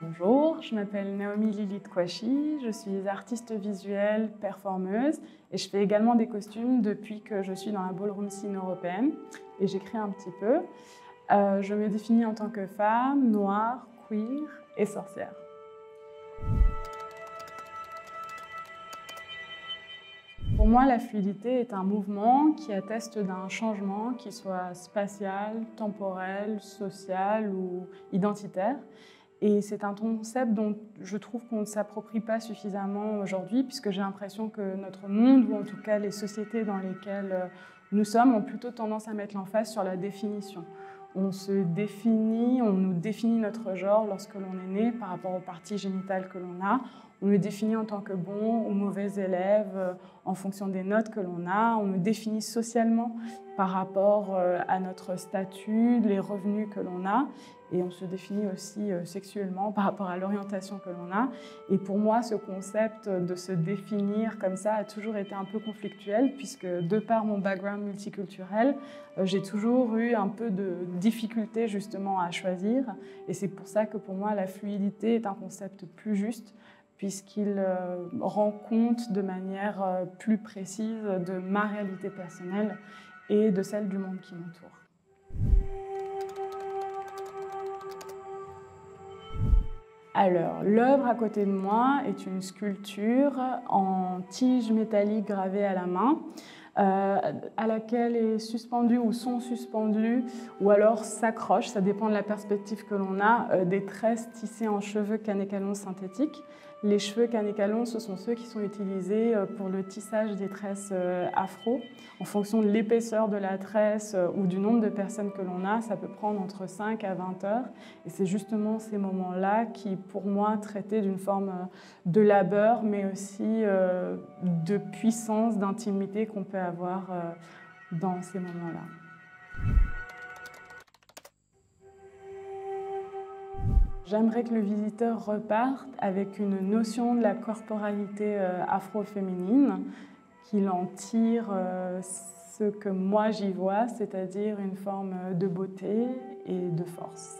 Bonjour, je m'appelle Naomi Lilith Kouachi, je suis artiste visuelle, performeuse et je fais également des costumes depuis que je suis dans la ballroom scene européenne et j'écris un petit peu. Euh, je me définis en tant que femme, noire, queer et sorcière. Pour moi, la fluidité est un mouvement qui atteste d'un changement qui soit spatial, temporel, social ou identitaire. Et c'est un concept dont je trouve qu'on ne s'approprie pas suffisamment aujourd'hui, puisque j'ai l'impression que notre monde, ou en tout cas les sociétés dans lesquelles nous sommes, ont plutôt tendance à mettre l'emphase sur la définition on se définit, on nous définit notre genre lorsque l'on est né par rapport aux parties génitales que l'on a. On nous définit en tant que bon ou mauvais élève euh, en fonction des notes que l'on a. On nous définit socialement par rapport euh, à notre statut, les revenus que l'on a. Et on se définit aussi euh, sexuellement par rapport à l'orientation que l'on a. Et pour moi, ce concept de se définir comme ça a toujours été un peu conflictuel, puisque de par mon background multiculturel, j'ai toujours eu un peu de difficulté justement à choisir. Et c'est pour ça que pour moi, la fluidité est un concept plus juste puisqu'il euh, rend compte de manière euh, plus précise de ma réalité personnelle et de celle du monde qui m'entoure. Alors, l'œuvre à côté de moi est une sculpture en tige métallique gravée à la main. Euh, à laquelle est suspendue ou sont suspendues ou alors s'accrochent, ça dépend de la perspective que l'on a, des tresses tissées en cheveux canécalons synthétiques. Les cheveux canécalons, ce sont ceux qui sont utilisés euh, pour le tissage des tresses euh, afro. En fonction de l'épaisseur de la tresse euh, ou du nombre de personnes que l'on a, ça peut prendre entre 5 à 20 heures. Et c'est justement ces moments-là qui, pour moi, traitaient d'une forme de labeur, mais aussi de puissance, d'intimité qu'on peut avoir dans ces moments-là. J'aimerais que le visiteur reparte avec une notion de la corporalité euh, afro-féminine, qu'il en tire euh, ce que moi j'y vois, c'est-à-dire une forme de beauté et de force.